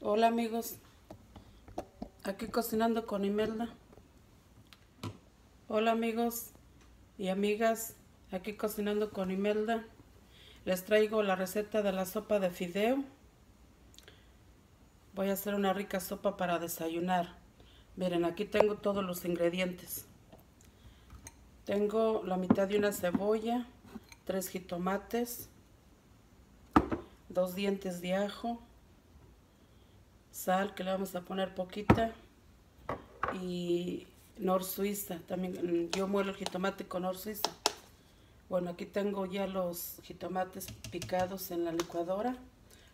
Hola amigos, aquí cocinando con Imelda. Hola amigos y amigas, aquí cocinando con Imelda. Les traigo la receta de la sopa de fideo. Voy a hacer una rica sopa para desayunar. Miren, aquí tengo todos los ingredientes. Tengo la mitad de una cebolla, tres jitomates, dos dientes de ajo, sal que le vamos a poner poquita y nor suiza también mm, yo muelo el jitomate con nor suiza. Bueno aquí tengo ya los jitomates picados en la licuadora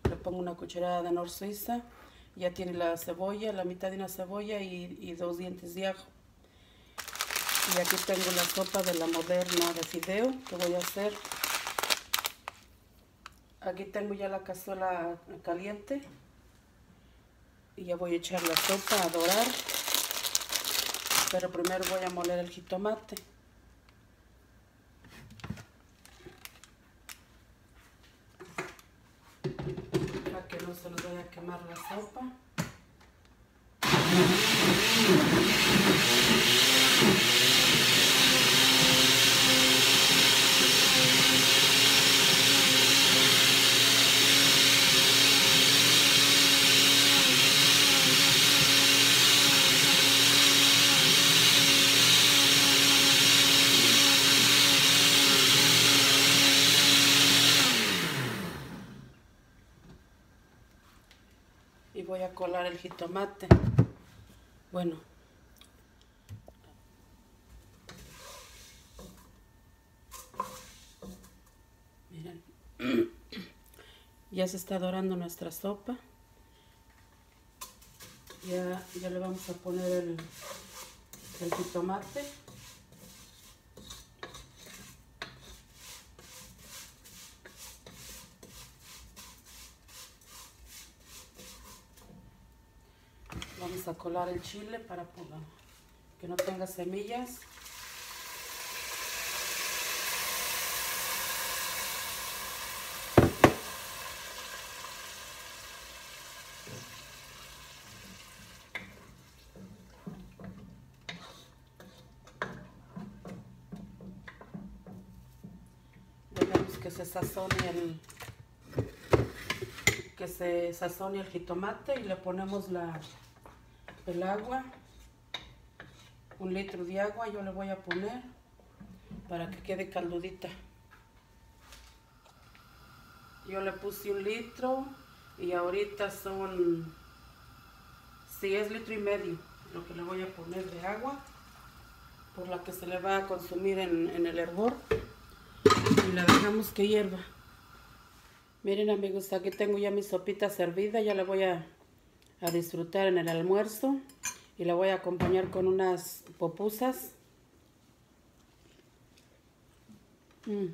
le pongo una cucharada de nor suiza ya tiene la cebolla la mitad de una cebolla y, y dos dientes de ajo. Y aquí tengo la sopa de la moderna de fideo que voy a hacer. Aquí tengo ya la cazuela caliente y ya voy a echar la sopa a dorar. Pero primero voy a moler el jitomate. Para que no se nos vaya a quemar la sopa y voy a colar el jitomate. Bueno. Miren. ya se está dorando nuestra sopa. Ya, ya le vamos a poner el, el jitomate. A colar el chile para que no tenga semillas. Dejamos que se sazone el que se sazone el jitomate y le ponemos la el agua, un litro de agua yo le voy a poner para que quede caldudita. Yo le puse un litro y ahorita son, si es litro y medio lo que le voy a poner de agua por la que se le va a consumir en, en el hervor y la dejamos que hierva. Miren amigos, aquí tengo ya mi sopita servida, ya le voy a a disfrutar en el almuerzo y la voy a acompañar con unas popusas. Mm.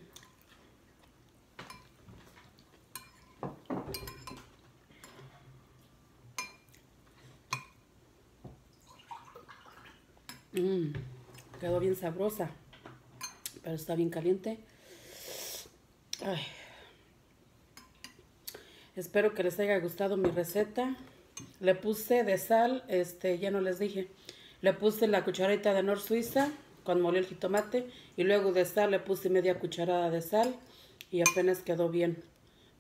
Mm. Quedó bien sabrosa, pero está bien caliente. Ay. Espero que les haya gustado mi receta. Le puse de sal, este, ya no les dije. Le puse la cucharadita de nor suiza cuando molí el jitomate. Y luego de sal le puse media cucharada de sal. Y apenas quedó bien.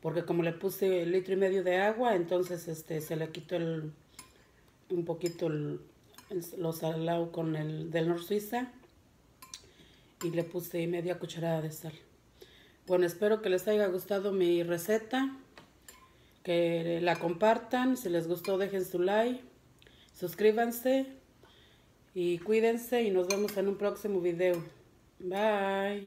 Porque como le puse litro y medio de agua, entonces este, se le quitó el, un poquito el, el, lo salado con el del nor suiza. Y le puse media cucharada de sal. Bueno, espero que les haya gustado mi receta que la compartan, si les gustó dejen su like, suscríbanse y cuídense y nos vemos en un próximo video. Bye.